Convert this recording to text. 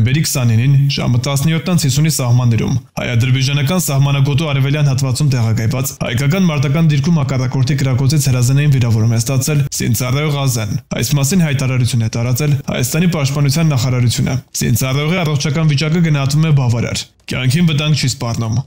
նոյեմբերի 29-ին ժամը 17:50-ի սահմաններում. հայ-ադրբեջանական սահմանագոտու արևելյան հատվածում տեղակայված հայկական մարտական դիրքում հակառակորդի կրակոցից հրազենային վիրավորում է ստացել Սինցարեո Ղազեն։ Այս մասին հայտարարություն է տարածել Հայաստանի պաշտպանության նախարարությունը։ Սինցարեոյի առողջական վիճակը գնահատվում է բավարար։ Կյանքին վտանգ չի սպառնում։